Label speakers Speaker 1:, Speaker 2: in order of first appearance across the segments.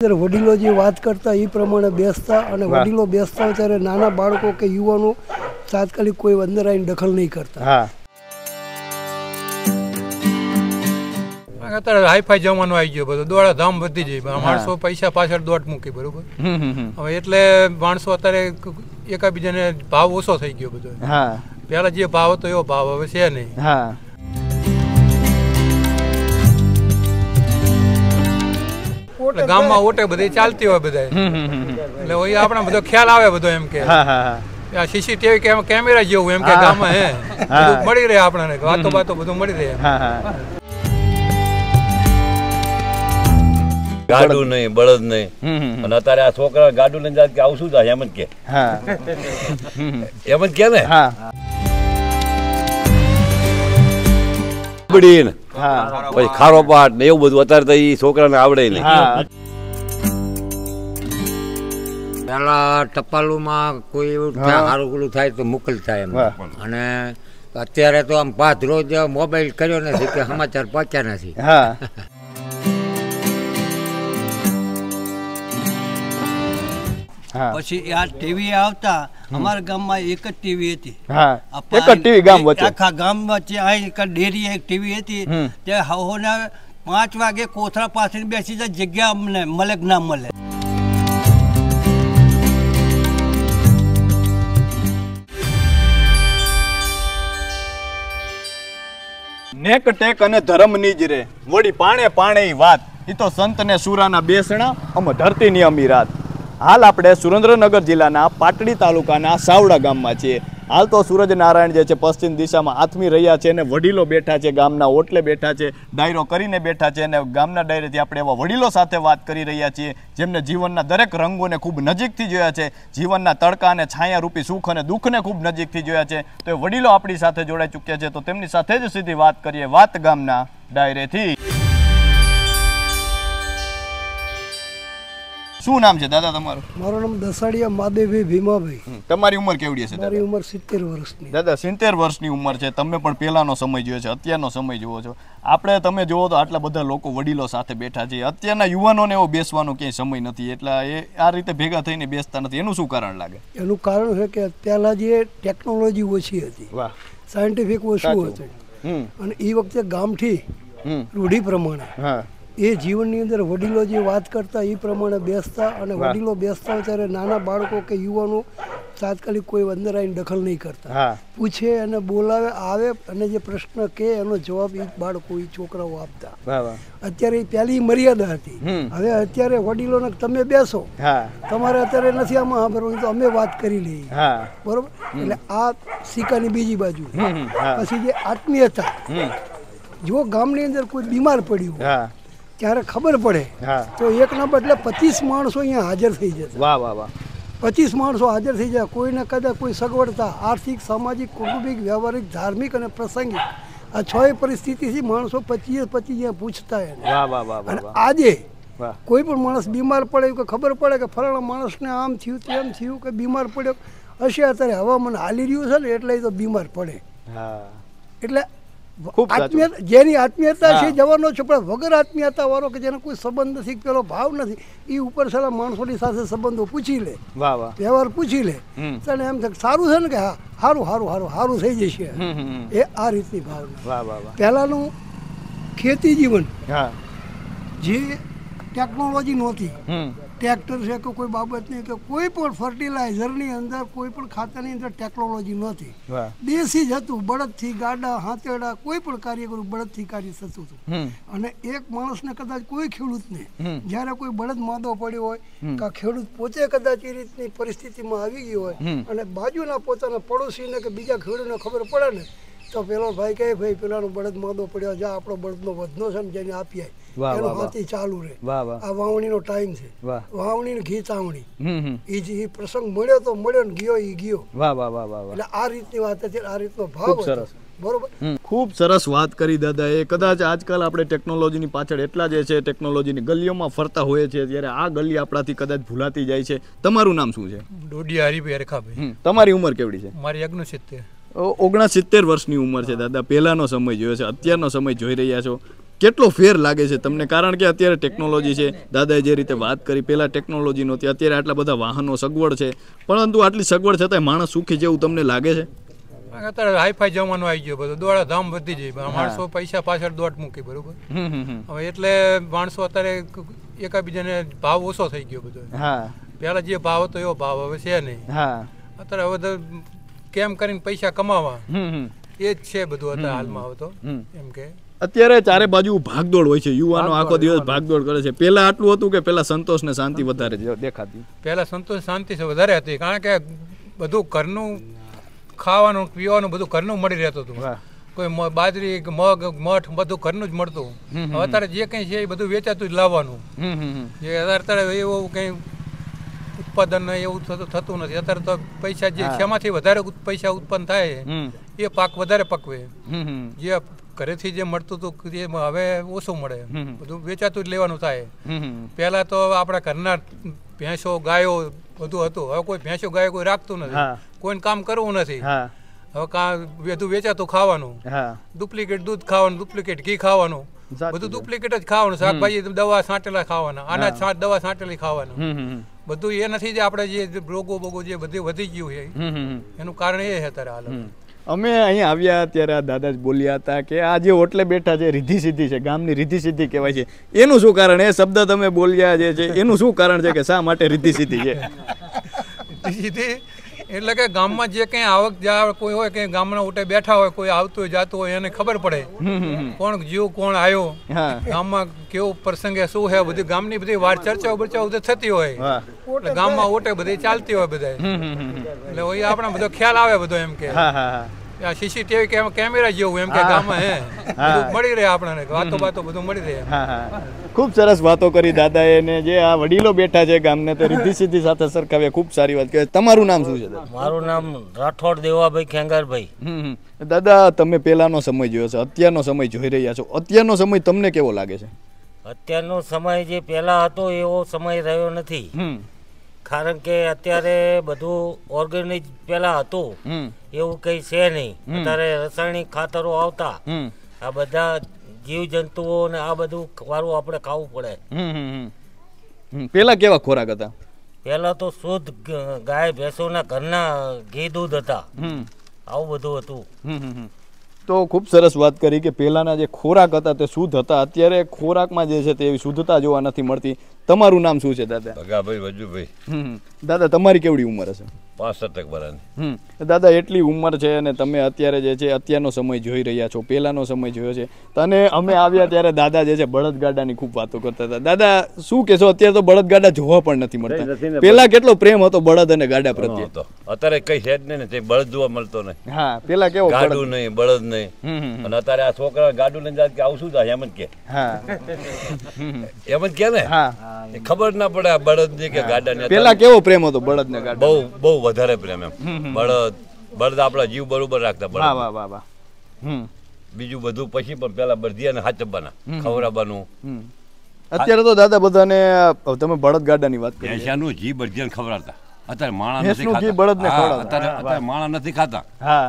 Speaker 1: ત્યારે વડીલો જે વાત કરતા એ પ્રમાણે બેસતા અને વડીલો બેસતા ત્યારે નાના બાળકો કે યુવાનો તાત્કાલિક કોઈ અંદર આવીને દખલ નહીં કરતા.
Speaker 2: અત્યારે હાઈફાઈ જમાનો આવી ગયો બધો. દોડા ધામ વધી જાય માણસો પૈસા પાછળ દોટ મૂકી બરોબર. હવે એટલે માણસો અત્યારે એકાબીજાને ભાવ ઓછો થઈ ગયો બધો. પેલા જે ભાવ હતો એવો ભાવ હવે છે નહીં. એટલે ગામમાં ઓટે બધી ચાલતી હોય બધા. એટલે એ આપણે બધો ખ્યાલ આવે બધો એમ કે.
Speaker 3: હા હા હા.
Speaker 2: આ સીસીટીવી કેમેરા જેવું એમ કે ગામમાં હે. મળી રહે આપણને વાતો વાતો બધું મળી રહે
Speaker 3: હા હા.
Speaker 4: ગાડું નહીં બળદ નહીં. અને અત્યારે આ છોકરા ગાડું લઈને જાય કે આવું શું થાય? એમ જ કે. એમ જ કે ને?
Speaker 3: હા.
Speaker 4: બળી ને પછી ખારો પાટ ને એવું બધું અત્યારે તો એ છોકરાને આવડે નહીં.
Speaker 5: પેલા ટપાલુ ટપાલુમાં કોઈ એવું થાય, સારું પેલું થાય તો મોકલ થાય એમ. અને અત્યારે તો આમ પાંચ રોજ મોબાઈલ કર્યો નથી કે સમાચાર પહોંચ્યા નથી.
Speaker 6: પછી આ ટીવી આવતા અમારા ગામમાં એક જ ટીવી હતી.
Speaker 3: એક જ ટીવી ગામ વચ્ચે.
Speaker 6: આખા ગામ વચ્ચે અહીં એક ડેરી એક ટીવી હતી. તે હવોના પાંચ વાગે કોથળા પાસે બેસી જાય જગ્યા અમને મળે ના મળે.
Speaker 3: નેક ટેક અને ધર્મની જ રે. વળી પાણે પાણે વાત. એ તો સંત ને સુરાના બેસણા અમ ધરતીની અમી રાત હાલ આપણે સુરેન્દ્રનગર જિલ્લાના પાટડી તાલુકાના સાવડા ગામમાં છીએ. હાલ તો સૂરજનારાયણ જે છે પશ્ચિમ દિશામાં આથમી રહ્યા છે અને વડીલો બેઠા છે, ગામના ઓટલે બેઠા છે, ડાયરો કરીને બેઠા છે અને ગામના ડાયરેથી આપણે એવા વડીલો સાથે વાત કરી રહ્યા છીએ, જેમને જીવનના દરેક રંગોને ખૂબ નજીકથી જોયા છે, જીવનના તડકા અને છાયારૂપી સુખ અને દુઃખને ખૂબ નજીકથી જોયા છે. તો એ વડીલો આપણી સાથે જોડાઈ ચૂક્યા છે, તો તેમની સાથે જ સીધી વાત કરીએ વાત ગામના ડાયરેથી. શું નામ છે દાદા તમારું?
Speaker 1: મારું નામ દસાડિયા માદેભાઈ ભીમાભાઈ.
Speaker 3: તમારી ઉંમર કેવડી હશે
Speaker 1: મારી ઉંમર સિત્તેર વર્ષની.
Speaker 3: દાદા સિત્તેર વર્ષની ઉંમર છે. તમે પણ પહેલાનો સમય જોયો છે અત્યારનો સમય જુઓ છો. આપણે તમે જુઓ તો આટલા બધા લોકો વડીલો સાથે બેઠા છે. અત્યારના યુવાનોને એવો બેસવાનો ક્યાંય સમય નથી. એટલે એ આ રીતે ભેગા થઈને બેસતા નથી. એનું શું કારણ લાગે?
Speaker 1: એનું કારણ છે કે અત્યારના જે ટેકનોલોજી ઓછી હતી.
Speaker 3: વાહ.
Speaker 1: સાયન્ટિફિક ઓછું. હતું. અને એ વખતે
Speaker 3: હમ.
Speaker 1: રૂઢિ પ્રમાણે. એ જીવનની અંદર વડીલો જે વાત કરતા એ પ્રમાણે બેસતા અને વડીલો બેસતા ત્યારે નાના બાળકો કે યુવાનો તાત્કાલિક કોઈ અંદર આવીને દખલ નહીં કરતા. પૂછે અને બોલાવે આવે અને જે પ્રશ્ન કે એનો જવાબ એ બાળકો એ છોકરાઓ આપતા. અત્યારે પહેલી મર્યાદા હતી. હવે અત્યારે વડીલોને તમે બેસો. તમારે અત્યારે નથી આમાં સાંભળવાનું તો અમે વાત કરી લઈએ. બરોબર? એટલે આ સિક્કાની બીજી બાજુ. પછી જે આત્મીયતા. જો ગામની અંદર કોઈ બીમાર પડ્યું ત્યારે ખબર પડે તો એકના બદલે પચીસ માણસો અહીંયા હાજર થઈ જશે.
Speaker 3: વાહ વાહ વાહ.
Speaker 1: પચીસ માણસો હાજર થઈ જાય. કોઈને કદાચ કોઈ સગવડતા આર્થિક સામાજિક કૌટુંબિક વ્યવહારિક ધાર્મિક અને પ્રસંગિક આ છ પરિસ્થિતિથી માણસો પચીસ પચીસ અહીંયા પૂછતા અને આજે કોઈ પણ માણસ બીમાર પડે કે ખબર પડે કે ફલાણા માણસને આમ થયું તેમ થયું કે બીમાર પડ્યો. હશે અત્યારે હવામાન હાલી રહ્યું છે ને એટલે તો બીમાર પડે. એટલે
Speaker 3: ખૂબ
Speaker 1: જેની આત્મીયતા છે જવાનો છે પણ વગર આત્મીયતા વાળો કે જેનો કોઈ સંબંધ નથી પેલો ભાવ નથી એ ઉપર સારા માણસોની સાથે સંબંધો પૂછી લે.
Speaker 3: વાહ વાહ.
Speaker 1: વ્યવહાર પૂછી લે. તને એમ થાય સારું છે ને કે હા સારું સારું સારું સારું થઈ જશે. એ આ રીતની ભાવના. પહેલાનું ખેતી જીવન
Speaker 3: હા.
Speaker 1: જે ટેકનોલોજી નહોતી ટ્રેક્ટર છે કે કોઈ બાબતની કે કોઈ પણ ફર્ટિલાઇઝરની અંદર કોઈ પણ ખાતરની અંદર ટેકનોલોજી નહોતી. દેશી જ હતું બળદથી ગાડા હાથેડા કોઈ પણ કાર્ય કરું બળદથી કાર્ય થતું હતું. અને એક માણસને કદાચ કોઈ ખેડૂતને. જ્યારે કોઈ બળદ માદો પડ્યો હોય. કે ખેડૂત પોતે કદાચ એ રીતની પરિસ્થિતિમાં આવી ગયો હોય અને બાજુના પોતાના પડોશીને કે બીજા ખેડૂતને ખબર પડે ને તો પેલો ભાઈ કહે ભાઈ પેલાનો બળદ માદો પડ્યો જા આપણો બળદનો વધનો છે ને જેને
Speaker 3: આપીએ.
Speaker 1: એનો. હાથી ચાલુ રહે.
Speaker 3: વાહ વાહ.
Speaker 1: આ વાવણીનો ટાઈમ છે. વાવણી ઘી ચાવણી
Speaker 3: હમ હમ.
Speaker 1: એ જે પ્રસંગ મળ્યો તો મળ્યો ને ગયો એ ગયો.
Speaker 3: વાહ વાહ વાહ વાહ વાહ.
Speaker 1: એટલે આ રીતની વાત હતી આ રીતનો ભાવ
Speaker 3: સરસ.
Speaker 1: બરોબર?
Speaker 3: ખૂબ સરસ વાત કરી દાદા એ. કદાચ આજકાલ આપણે ટેકનોલોજીની પાછળ એટલા જે છે ટેકનોલોજીની ગલીઓમાં ફરતા હોઈએ છીએ ત્યારે આ ગલી આપણાથી કદાચ ભૂલાતી જાય છે. તમારું નામ શું છે?
Speaker 2: ડોડિયા હરીભાઈ
Speaker 3: હરખાભાઈ. તમારી ઉંમર કેવડી છે?
Speaker 2: મારી યજ્ઞ સિત્તેર
Speaker 3: ઓગણસિત્તેર વર્ષની ઉંમર છે દાદા. પહેલાનો સમય જોયો છે અત્યારનો સમય જોઈ રહ્યા છો. કેટલો ફેર લાગે છે તમને? કારણ કે અત્યારે ટેકનોલોજી છે. દાદાએ જે રીતે વાત કરી પહેલાં ટેકનોલોજી નહોતી અત્યારે આટલા બધા વાહનો સગવડ છે. પરંતુ આટલી સગવડ છતાંય માણસ સુખી જેવું તમને લાગે છે?
Speaker 2: અત્યારે હાઈફાઈ જમાનો આવી ગયો બધો દોડા ધામ વધી જાય માણસો પૈસા પાછળ દોટ મૂકી બરોબર? હવે એટલે માણસો અત્યારે એકાબીજાને ભાવ ઓછો થઈ ગયો બધો. પહેલા જે ભાવ હતો એવો ભાવ હવે છે નહીં. અત્યારે હવે કેમ કરીને પૈસા કમાવા? એ જ છે બધું અત્યારે હાલમાં
Speaker 3: આવતો
Speaker 2: એમ કે.
Speaker 3: અત્યારે ચારે બાજુ ભાગદોડ હોય છે. યુવાનો આખો દિવસ ભાગદોડ કરે છે. પહેલા આટલું હતું કે પહેલા સંતોષ ને શાંતિ વધારે દેખાતી.
Speaker 2: પહેલા સંતોષ શાંતિ છે વધારે હતી. કારણ કે બધું ઘરનું ખાવાનું પીવાનું બધું ઘરનું મળી રહેતું હતું. કોઈ બાજરી મગ મઠ બધું ઘરનું જ મળતું. અત્યારે જે કંઈ છે એ બધું વેચાતું જ લાવવાનું. જે અત્યારે એવું કંઈ ઉત્પાદન એવું થતું નથી. અત્યારે તો પૈસા જે શેમાંથી વધારે પૈસા ઉત્પન્ન થાય એ પાક વધારે પકવે. જે ઘરેથી જે મળતું હતું તે હવે ઓછું મળે. બધું વેચાતું જ લેવાનું થાય. પહેલા તો આપણા ઘરના ભેંસો ગાયો બધું હતું. હવે કોઈ ભેંસો ગાયો કોઈ રાખતું નથી. કોઈને કામ કરવું નથી. હવે કા બધું વેચાતું ખાવાનું. ડુપ્લિકેટ દૂધ ખાવાનું ડુપ્લિકેટ ઘી ખાવાનું. બધું. ડુપ્લિકેટ જ ખાવાનું. શાકભાજી દવા છાંટેલા ખાવાના. આના દવા છાંટેલી ખાવાનું. બધું એ નથી જે આપણે જે રોગો બોગો જે બધું વધી ગયું છે એનું કારણ એ છે અત્યારે હાલ.
Speaker 3: અમે અહીંયા આવ્યા ત્યારે આ દાદા જ બોલ્યા હતા કે આ જે ઓટલે બેઠા છે રીધી સીધી છે ગામની રીધી સીધી કહેવાય છે. એનું શું કારણ? એ શબ્દ તમે બોલ્યા જે છે એનું શું કારણ છે કે શા માટે રીધી સીધી છે?
Speaker 2: સીધી એટલે કે ગામમાં જે કંઈ આવક જા કોઈ હોય કે ગામના ઉઠે બેઠા હોય કોઈ આવતું હોય જાતું હોય એને ખબર પડે. કોણ જીવ કોણ આવ્યો
Speaker 3: હા.
Speaker 2: ગામમાં કેવો પ્રસંગે શું છે બધી ગામની બધી વાત ચર્ચાઓ બર્ચાઓ થતી હોય. ગામમાં ઓટે બધી ચાલતી હોય બધા એટલે એ આપણે બધો ખ્યાલ આવે બધો એમ કે.
Speaker 3: હા હા હા.
Speaker 2: આ સીસીટીવી કેમ કેમેરા જેવું એમ કે ગામમાં હે. મળી રહે આપણને વાતો વાતો બધું મળી રહે.
Speaker 3: ખૂબ સરસ વાતો કરી દાદા એને જે આ વડીલો બેઠા છે ગામને તો રીધી સીધી સાથે સરખાવે ખૂબ સારી વાત કે તમારું નામ શું છે
Speaker 7: મારું નામ રાઠોડ દેવાભાઈ ખેંગારભાઈ.
Speaker 3: દાદા તમે પહેલાનો સમય જોયો છે અત્યારનો સમય જોઈ રહ્યા છો. અત્યારનો સમય તમને કેવો લાગે છે?
Speaker 7: અત્યારનો સમય જે પહેલા હતો એવો સમય રહ્યો નથી. કારણ કે અત્યારે બધું ઓર્ગેનિક પેલા હતું. એવું કંઈ છે નહીં. અત્યારે રાસાયણિક ખાતરો આવતા. આ બધા જીવજંતુઓ ને આ બધું વારું આપણે ખાવું પડે.
Speaker 3: પેલા કેવા ખોરાક હતા?
Speaker 7: પેલા તો શુદ્ધ ગાય ભેંસોના ઘરના ઘી દૂધ હતા. આવું બધું હતું.
Speaker 3: તો ખૂબ સરસ વાત કરી કે પહેલાંના જે ખોરાક હતા તે શુદ્ધ હતા. અત્યારે ખોરાકમાં જે છે તે એવી શુદ્ધતા જોવા નથી મળતી. તમારું નામ શું છે દાદા?
Speaker 4: ભગાભાઈ વજુભાઈ.
Speaker 3: દાદા તમારી કેવડી ઉંમર હશે?
Speaker 4: પાસઠ
Speaker 3: દાદા એટલી ઉંમર છે અને તમે અત્યારે જે છે અત્યારનો સમય જોઈ રહ્યા છો પહેલાનો સમય જોયો છે. તો અને અમે આવ્યા ત્યારે દાદા જે છે બળદગાડાની ખૂબ વાતો કરતા હતા. દાદા શું કહેશો? અત્યારે તો બળદગાડા જોવા પણ નથી મળતા. પહેલા કેટલો પ્રેમ હતો બળદ અને ગાડા પ્રત્યે?
Speaker 4: હતો. અત્યારે કઈ છે જ નહીં તે બળદ જોવા મળતો નહીં.
Speaker 3: હા પેલા કેવો
Speaker 4: ગાડું નહીં બળદ નહીં. અને અત્યારે આ છોકરા ગાડું લઈને જાય કે આવું શું થાય એમ જ કે.
Speaker 3: હા.
Speaker 4: એમ જ કે ને?
Speaker 3: હા.
Speaker 4: ખબર ના પડે આ બળદની કે ગાડા ની
Speaker 3: પેલા કેવો પ્રેમ હતો બળદ ને ગાડા
Speaker 4: બહુ બહુ વધારે પ્રેમ એમ. બળદ બળદ આપણા જીવ બરોબર રાખતા બળદ
Speaker 3: વાહ વાહ વાહ
Speaker 4: બીજું બધું પછી પણ પેલા બળદિયાને હાચવવાના ખવડાવવાનું.
Speaker 3: અત્યારે તો દાદા બધાને તમે બળદ ગાડાની વાત કરી
Speaker 4: ભેંસાનું જી બળદિયાને ખવડાવતા. અત્યારે માણા નથી ખાતા.
Speaker 3: બળદને
Speaker 4: અત્યારે અત્યારે માણા નથી ખાતા.
Speaker 3: હા.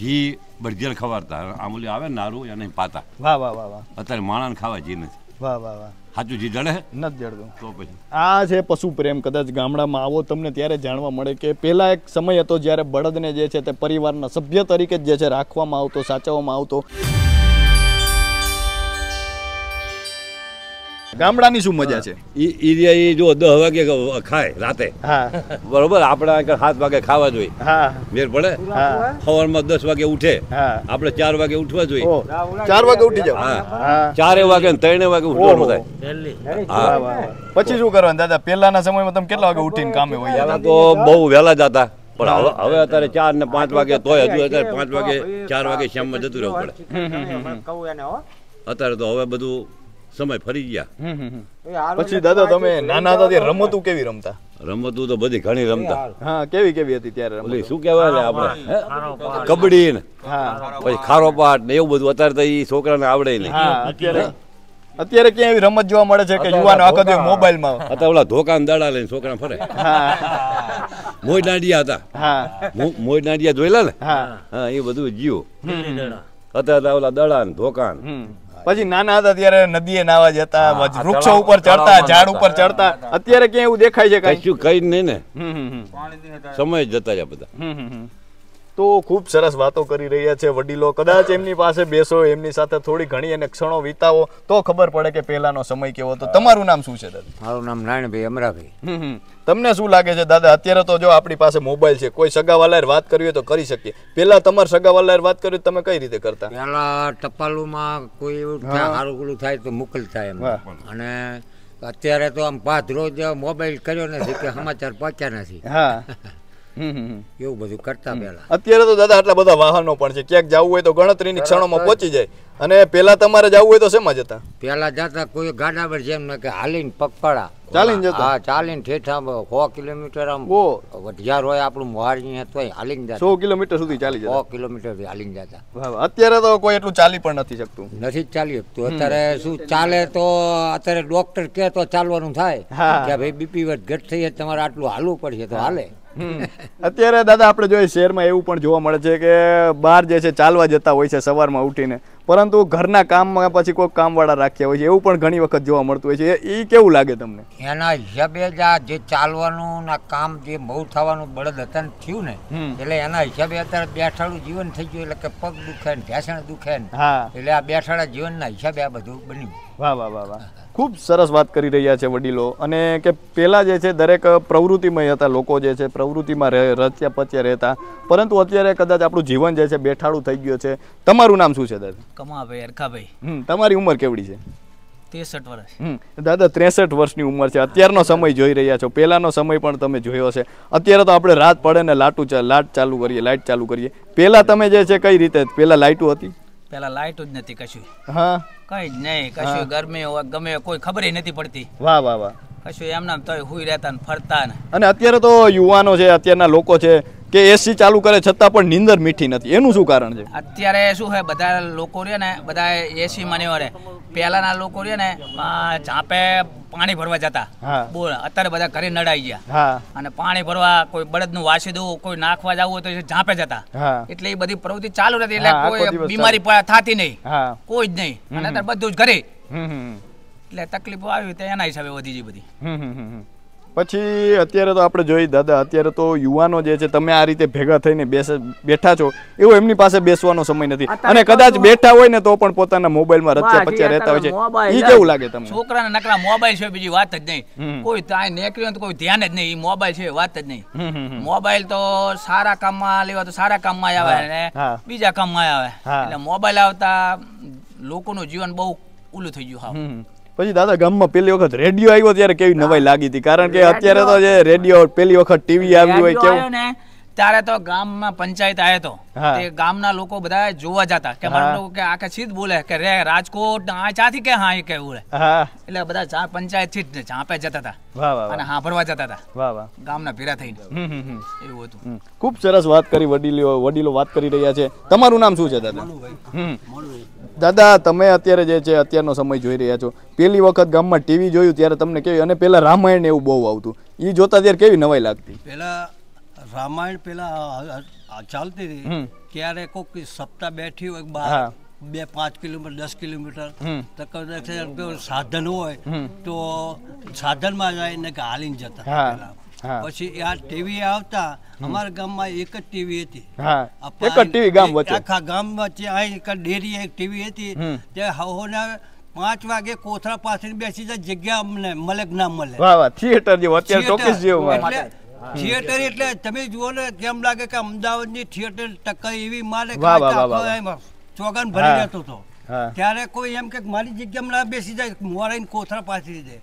Speaker 4: ઘી બળદિયાને ખવડાવતા. આમલી આવે નારું એને પાતા.
Speaker 3: વાહ વાહ વાહ વાહ.
Speaker 4: અત્યારે માણાને ખાવા જી નથી.
Speaker 3: વાહ વાહ વાહ.
Speaker 4: સાચું જડે
Speaker 3: નથી જડતું.
Speaker 4: તો પછી?
Speaker 3: આ છે પશુ પ્રેમ કદાચ ગામડામાં આવો તમને ત્યારે જાણવા મળે કે પહેલા એક સમય હતો જ્યારે બળદને જે છે તે પરિવારના સભ્ય તરીકે જ જે છે રાખવામાં આવતો સાચવવામાં આવતો. ગામડાની શું મજા છે?
Speaker 4: ઈ એ ઈ જો દસ વાગે ખાય રાતે. બરોબર? આપણે આગળ સાત વાગે ખાવા જોઈએ. મેર પડે? સવારમાં દસ વાગે ઉઠે.
Speaker 3: હા.
Speaker 4: આપણે ચાર વાગે ઉઠવા જોઈએ.
Speaker 3: ચાર વાગે ઉઠી જાવ
Speaker 4: ચારે વાગે ને ત્રણે વાગે ઉઠવાનું થાય.
Speaker 3: પછી શું કરવાનું? દાદા પહેલાના સમયમાં તમે કેટલા વાગે ઉઠીને કામે હોય?
Speaker 4: તો બહુ વહેલા જતા પણ હવે હવે અત્યારે ચાર ને પાંચ વાગે તોય હજુ અત્યારે પાંચ વાગે ચાર વાગે શ્યામમાં જતું રહેવું પડે. અત્યારે તો હવે બધું સમય ફરી ગયા.
Speaker 3: પછી દાદા તમે નાના હતા ત્યારે રમતું કેવી રમતા?
Speaker 4: રમતું તો બધી ઘણી રમતા.
Speaker 3: હા કેવી કેવી હતી ત્યારે
Speaker 4: ઓલી શું કહેવાય આપણે? કબડ્ડી ને. પછી ખારો પાટ ને એવું બધું અત્યારે તો એ છોકરાને આવડે નહીં.
Speaker 3: અત્યારે અત્યારે ક્યાં એવી રમત જોવા મળે છે કે યુવાનો આખો દિવસ મોબાઈલમાં.
Speaker 4: અત્યારે ઓલા ધોકાન દડા લઈને છોકરા ફરે.
Speaker 3: હા.
Speaker 4: દાંડિયા હતા.
Speaker 3: હા.
Speaker 4: દાંડિયા જોયેલા ને?
Speaker 3: હા.
Speaker 4: એ બધું જીવ અત્યારે ઓલા દડા ને ધોકાન.
Speaker 3: પછી નાના હતા ત્યારે નદીએ નાવા જતા વૃક્ષો ઉપર ચડતા ઝાડ ઉપર ચડતા. અત્યારે ક્યાં એવું દેખાય છે કઈ?
Speaker 4: શું કઈ નહીં ને.
Speaker 3: હમ હમ હમ.
Speaker 4: સમય જતા રહ્યા બધા.
Speaker 3: હમ હમ હમ. તો ખૂબ સરસ વાતો કરી રહ્યા છે વડીલો. કદાચ એમની પાસે બેસો એમની સાથે થોડી ઘણી અને ક્ષણો વિતાવો તો ખબર પડે કે પહેલાનો સમય કેવો હતો. તમારું નામ શું છે દાદા?
Speaker 5: મારું નામ નારાયણભાઈ અમરાભાઈ.
Speaker 3: તમને શું લાગે છે દાદા? અત્યારે તો જો આપણી પાસે મોબાઈલ છે કોઈ સગાવાલાએ વાત કરવી હોય તો કરી શકીએ. પહેલા તમારે સગાવાલાએ વાત કરવી તમે કઈ રીતે કરતા?
Speaker 5: પહેલા ટપાલુમાં કોઈ એવું સારું થાય તો મુકલ થાય એમ. અને અત્યારે તો આમ પાંચ રોજ મોબાઈલ કર્યો નથી કે સમાચાર પહોંચ્યા નથી.
Speaker 3: હા.
Speaker 5: એવું બધું કરતા પહેલા.
Speaker 3: અત્યારે તો દાદા આટલા બધા વાહનો પણ છે. ક્યાંક જવું હોય તો ગણતરીની ક્ષણોમાં પહોંચી જાય. અને પહેલા તમારે જવું હોય તો શેમાં જતા?
Speaker 5: પહેલા જતા કોઈ ગાડા પર જેમ કે હાલીને પગપાળા.
Speaker 3: ચાલીને જતા?
Speaker 5: હા ચાલીને ઠેઠા સો કિલોમીટર આમ
Speaker 3: બહુ
Speaker 5: વઢિયાર હોય આપણું મોહારી તોય હાલીને જતા.
Speaker 3: સો કિલોમીટર સુધી ચાલી
Speaker 5: સો
Speaker 3: જતા
Speaker 5: કિલોમીટર હાલીને જતા.
Speaker 3: અત્યારે તો કોઈ એટલું ચાલી પણ નથી શકતું.
Speaker 5: નથી જ ચાલી શકતું. અત્યારે શું ચાલે તો અત્યારે ડોક્ટર કે તો ચાલવાનું થાય. કે ભાઈ બીપી વધ ઘટ થઈ જાય તમારે આટલું હાલવું પડશે તો હાલે.
Speaker 3: અત્યારે દાદા આપણે જોઈએ શહેરમાં એવું પણ જોવા મળે છે કે બહાર જે છે ચાલવા જતા હોય છે સવારમાં ઉઠીને. પરંતુ ઘરના કામમાં પછી કોઈ કામવાળા રાખ્યા હોય છે એવું પણ ઘણી વખત જોવા મળતું હોય છે. એ- કેવું લાગે તમને?
Speaker 5: એના હિસાબે જ આ જે ચાલવાનું ના કામ જે બહુ થવાનું બળદ હતા થયું ને એટલે એના હિસાબે અત્યારે બેઠાડું જીવન થઈ ગયું એટલે કે પગ દુખે ને ભેસણ દુખે ને
Speaker 3: હા.
Speaker 5: એટલે આ બેઠાડા જીવનના હિસાબે આ બધું બન્યું.
Speaker 3: વાહ વાહ વાહ વાહ. ખૂબ સરસ વાત કરી રહ્યા છે વડીલો. અને કે પહેલાં જે છે દરેક પ્રવૃત્તિમય હતા લોકો જે છે પ્રવૃત્તિમાં રચ્યા પચ્યા રહેતા. પરંતુ અત્યારે કદાચ આપણું જીવન જે છે બેઠાડું થઈ ગયું છે. તમારું નામ શું છે દાદા?
Speaker 8: કમાભાઈ અરખાભાઈ.
Speaker 3: તમારી ઉંમર કેવડી છે?
Speaker 8: ત્રેસઠ વર્ષ.
Speaker 3: દાદા ત્રેસઠ વર્ષની ઉંમર છે. અત્યારનો સમય જોઈ રહ્યા છો. પહેલાનો સમય પણ તમે જોયો છે અત્યારે તો આપણે રાત પડે ને લાટું લાટ ચાલુ કરીએ લાઇટ ચાલુ કરીએ. પહેલા તમે જે છે કઈ રીતે પહેલાં લાઇટું હતી?
Speaker 8: પેલા લાઈટ જ નથી કશું.
Speaker 3: હા.
Speaker 8: કઈ જ નહીં કશું ગરમી હોય ગમે કોઈ ખબર નથી પડતી.
Speaker 3: વાહ વાહ વાહ.
Speaker 8: કશું એમના તોય હુઈ રહેતા ને ફરતા ને.
Speaker 3: અને અત્યારે તો યુવાનો છે અત્યારના લોકો છે કે એસી ચાલુ કરે છતાં પણ નીંદર મીઠી નથી. એનું શું કારણ છે?
Speaker 8: અત્યારે શું છે બધા લોકો રહ્યા ને બધા એસી માં ને પહેલાના લોકો રહ્યા ને આ પાણી ભરવા જતા. બોલ અત્યારે બધા ઘરે નડાઈ ગયા. અને પાણી ભરવા કોઈ બળદનું વાસીદું કોઈ નાખવા જવું હોય તો ઝાંપે જતા. એટલે એ બધી પ્રવૃત્તિ ચાલુ નથી એટલે કોઈ બીમારી થતી નહીં. કોઈ જ નહીં. અને બધું જ ઘરે. એટલે તકલીફો આવી તો એના હિસાબે વધી ગઈ બધી.
Speaker 3: પછી અત્યારે તો આપણે જોઈ દાદા અત્યારે તો યુવાનો જે છે તમે આ રીતે ભેગા થઈને બેસે બેઠા છો એવો એમની પાસે બેસવાનો સમય નથી. અને કદાચ બેઠા હોય ને તો પણ પોતાના મોબાઈલમાં રચ્યા પચ્યા રહેતા હોય છે. એ કેવું લાગે તમને?
Speaker 8: છોકરાને નકરા મોબાઈલ છે બીજી વાત જ નહીં. કોઈ ત્યાં નીકળ્યો તો કોઈ ધ્યાન જ નહીં મોબાઈલ છે વાત જ નહીં. મોબાઈલ તો સારા કામમાં લેવા તો સારા કામમાં આવે ને
Speaker 3: હા.
Speaker 8: બીજા કામમાં આવે. એટલે મોબાઈલ આવતા લોકોનું જીવન બહુ ઓલું થઈ ગયું હાવ
Speaker 3: હમ. પછી દાદા ગામમાં પેલી વખત રેડિયો આવ્યો ત્યારે કેવી નવાઈ લાગી હતી. કારણ કે અત્યારે તો જે રેડિયો પેલી વખત ટીવી આવ્યું હોય કેવું?
Speaker 8: ત્યારે તો ગામમાં પંચાયત આવે તો. તે ગામના લોકો બધા જોવા જતા. કે મારા લોકો કે આખે સીધ બોલે કે રે રાજકોટ આ ચાથી કે હા એ કે બોલે. એટલે બધા ચા પંચાયતથી ને ચાપે જતા હતા.
Speaker 3: વાહ વાહ
Speaker 8: અને હાંભળવા જતા હતા.
Speaker 3: વાહ વાહ.
Speaker 8: ગામના ભેરા થઈને.
Speaker 3: હમ હમ હમ.
Speaker 8: એવું હતું.
Speaker 3: ખૂબ સરસ વાત કરી વડીલો વડીલો વાત કરી રહ્યા છે. તમારું નામ શું છે દાદા? દાદા તમે અત્યારે જે છે અત્યારનો સમય જોઈ રહ્યા છો. પેલી વખત ગામમાં ટીવી જોયું ત્યારે તમને કેવી અને પેલા રામાયણ એવું બહુ આવતું. એ જોતા ત્યારે કેવી નવાઈ લાગતી?
Speaker 6: પેલા રામાયણ પેલા ચાલતી. હતી. ત્યારે કોઈક સપ્તાહ બેઠી હોય. બહાર બે પાંચ કિલોમીટર દસ કિલોમીટર તો કદાચ સાધન હોય. તો સાધનમાં જાય ને હાલીને જતા. પછી આ ટીવી આવતા અમારા ગામમાં એક જ ટીવી હતી.
Speaker 3: એક જ ટીવી ગામ વચ્ચે.
Speaker 6: આખા ગામ વચ્ચે એક ડેરી એક ટીવી હતી. તે હવોના પાંચ વાગે કોથળા પાસે બેસી જાય જગ્યા અમને મળે કે ના મળે.
Speaker 3: વાહ વાહ થિયેટર જેવું અત્યારે ટોકીસ જેવું
Speaker 6: થિયેટર એટલે તમે જુઓ ને કેમ લાગે કે અમદાવાદની થિયેટર ટક્કર એવી મારે ચોગાન ભરી જતો હતો ત્યારે કોઈ એમ કે મારી જગ્યામાં ના બેસી જાય મોરાઈને કોથળા પાસે દે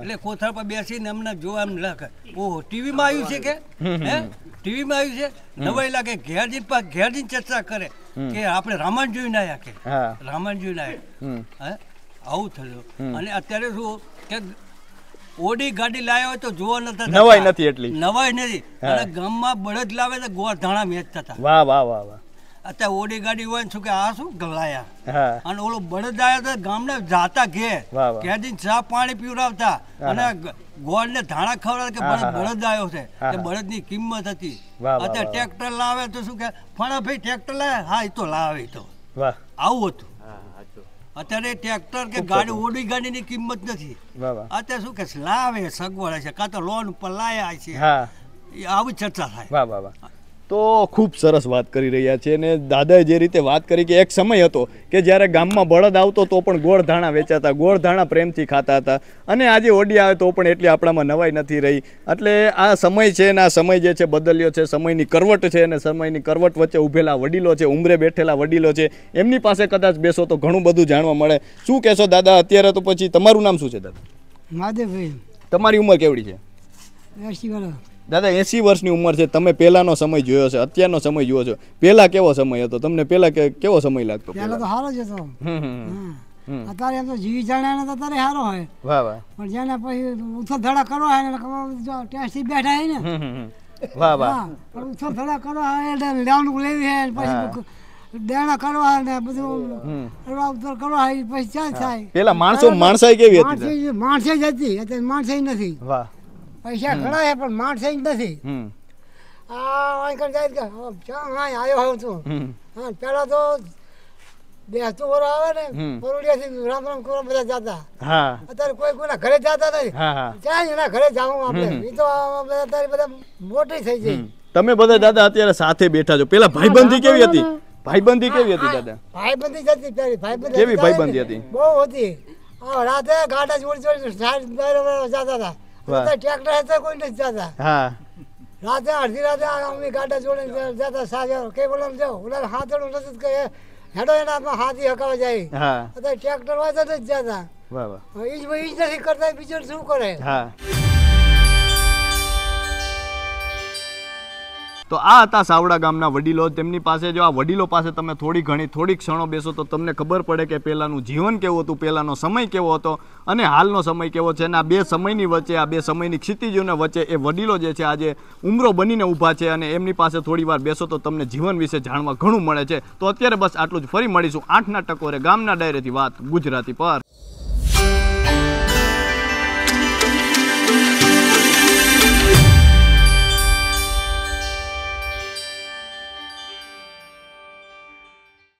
Speaker 6: એટલે કોથળા પર બેસીને એમને જોવા એમ લખે ઓહો ટીવીમાં આવ્યું છે કે? હે? ટીવીમાં આવ્યું છે? નવાઈ લાગે ઘેર જઈને પાછ ઘેર જઈને ચર્ચા કરે કે આપણે રામાયણ જોઈને આવ્યા કે? રામાયણ જોઈને આવ્યા હે? આવું થયું. અને અત્યારે શું કે ઓડી ગાડી લાવ્યો હોય તો જોવા નતા
Speaker 3: નવાઈ નથી એટલી.
Speaker 6: નવાઈ નથી. અને ગામમાં બળદ લાવે તો ગોળ ધાણા વેચતા હતા
Speaker 3: વાહ વાહ વાહ વાહ.
Speaker 6: અત્યારે ઓડી ગાડી હોય ને શું કે આ શું? લાયા અને ઓલો બળદ આવ્યા તો ગામને જાતા
Speaker 3: ઘે.
Speaker 6: ક્યાંથી. ચા પાણી પીવડાવતા. અને ગોળ ને ધાણા ખવડાવે કે બળદ બળદ આવ્યો છે.
Speaker 3: હા,
Speaker 6: કે
Speaker 3: હા.
Speaker 6: બળદની કિંમત હતી. અત્યારે. ટ્રેક્ટર લાવે તો શું કે ફણા ભાઈ ટ્રેક્ટર લાવે? હા એ તો લાવે તો. આવું હતું. અત્યારે ટ્રેક્ટર કે ગાડી ઓડી ગાડીની કિંમત નથી. અત્યારે શું કે છે, લાવે સગવડ છે કાં તો લોન ઉપર લાયા છે. આવી ચર્ચા થાય.
Speaker 3: તો ખૂબ સરસ વાત કરી રહ્યા છે અને દાદાએ જે રીતે વાત કરી કે એક સમય હતો કે જ્યારે ગામમાં બળદ આવતો તો પણ ગોળ ધાણા વેચાતા ગોળ ધાણા પ્રેમથી ખાતા હતા અને આજે ઓડી આવે તો પણ એટલી આપણામાં નવાઈ નથી રહી. એટલે આ સમય છે ને આ સમય જે છે બદલ્યો છે સમયની કરવટ છે અને સમયની કરવટ વચ્ચે ઊભેલા વડીલો છે ઉંમરે બેઠેલા વડીલો છે એમની પાસે કદાચ બેસો તો ઘણું બધું જાણવા મળે. શું કહેશો દાદા અત્યારે તો પછી તમારું નામ શું છે દાદા?
Speaker 9: મહાદેવભાઈ.
Speaker 3: તમારી ઉંમર કેવડી છે? દાદા એસી વર્ષની ઉંમર છે. તમે પહેલાનો સમય જોયો છે અત્યારનો સમય જોયો છો. પહેલા કેવો સમય હતો? તમને પહેલા કેવો સમય લાગતો
Speaker 9: પહેલા તો સારો જ હતો. અત્યારે એમ તો જીવી જાણ્યા ને અત્યારે સારો હોય.
Speaker 3: વાહ વાહ.
Speaker 9: પણ જેને પછી ઉથલ ધડા કરો હોય ને જો ટેસ્ટી બેઠા હોય ને.
Speaker 3: વાહ વાહ.
Speaker 9: પણ ઉથલ ધડા કરો હોય એટલે લેવાનું લેવી હોય પછી દેણા કરવા ને બધું અડવા ઉતર કરવા પછી ચાલ થાય?
Speaker 3: પેલા માણસો માણસાઈ કેવી હતી
Speaker 9: માણસે માણસે જ હતી. અત્યારે માણસે નથી.
Speaker 3: વાહ.
Speaker 9: પૈસા ઘણા છે પણ માણસ નથી. આ અહીં જાય કે હા, ચા આવ્યો હોઉં છું? હા પેલા તો બેસતું વર આવે ને. રામ રામ કરવા બધા જતા. અત્યારે કોઈ કોઈના ઘરે જતા નથી. ક્યાં એના ઘરે જાવું આપણે? એ તો અત્યારે બધા મોટી થઈ. ગઈ.
Speaker 3: તમે બધા દાદા અત્યારે સાથે બેઠા છો. પેલા ભાઈબંધી કેવી હતી? ભાઈબંધી કેવી હતી દાદા?
Speaker 9: ભાઈબંધી જતી પેલી ભાઈબંધી
Speaker 3: કેવી ભાઈબંધી? હતી?
Speaker 9: બહુ હતી. રાતે ગાડા જોડી જોડી સાઈડ બરાબર જતા હતા. ટ્રેક્ટર કોઈ નથી જતા.
Speaker 3: હા.
Speaker 9: રાતે અડધી રાતે અમે ગાડા જોડે જતા સાગે કે બોલો જાઓ ઓલા હાથડું નથી કે હેડો એના હાથમાં હાથી હકાવા જાય.
Speaker 3: હા.
Speaker 9: ટ્રેક્ટર વાંચે નથી જતા.
Speaker 3: વાહ વાહ.
Speaker 9: ઈ જ ઈ જ નથી કરતા બીજું શું કરે?
Speaker 3: હા. તો આ હતા સાવડા ગામના વડીલો. તેમની પાસે જો આ વડીલો પાસે તમે થોડી ઘણી, થોડી ક્ષણો બેસો તો તમને ખબર પડે કે પહેલાંનું જીવન કેવું હતું, પહેલાંનો સમય કેવો હતો અને હાલનો સમય કેવો છે. અને આ બે સમયની વચ્ચે, આ બે સમયની ક્ષિતિજોના વચ્ચે એ વડીલો જે છે આજે ઉમરો બનીને ઊભા છે અને એમની પાસે થોડી વાર બેસો તો તમને જીવન વિશે જાણવા ઘણું મળે છે. તો અત્યારે બસ આટલું જ. ફરી મળીશું આઠના ટકોરે ગામના ડાયરેથી વાત ગુજરાતી પર.